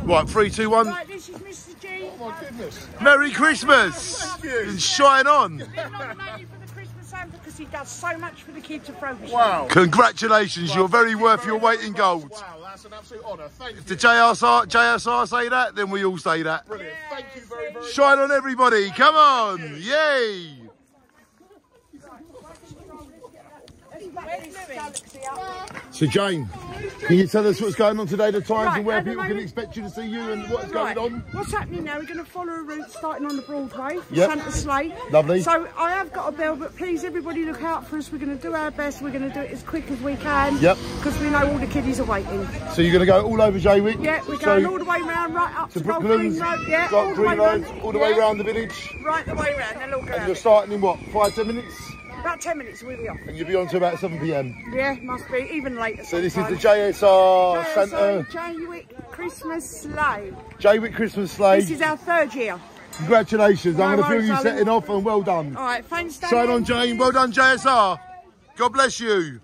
Right, three, two, one. Right, this is Mr. G. Oh my goodness. Merry Christmas! Thank you. And shine on! Been nominated for the Christmas Santa because he does so much for the kids of Frobisher. Wow. Congratulations, you're very worth your weight in gold. Wow, that's an absolute honour. Thank you. The JSR, JSR say that, then we all say that. Brilliant. Thank you very, very much. Shine on everybody, come on! Yay! So Jane, can you tell us what's going on today, the times Right, and where people can expect you to see you and what's Right, going on? What's happening now? We're going to follow a route starting on the Broadway, Yep. Santa Sleigh. Lovely. So I have got a bell, but please everybody look out for us. We're going to do our best. We're going to do it as quick as we can. Yep. Because we know all the kiddies are waiting. So you're going to go all over Jaywick? Yeah, we're So going all the way round, right up to, to Gold Brooklands, Green Road. Yeah, all the Green way Road, round. all the way Yeah, round the village. Right the way round. They'll all go And you're starting in what, five, ten minutes? About 10 minutes, we'll be off. And you'll be on to about 7 pm. Yeah, must be. Even later. So this is the. JSR JSR Centre Jaywick Christmas Sleigh. Jaywick Christmas Sleigh. This is our third year. Congratulations, I'm going to worries, you setting off and well done. All right, thanks, Daniel. Shine on Jane, well done JSR. God bless you.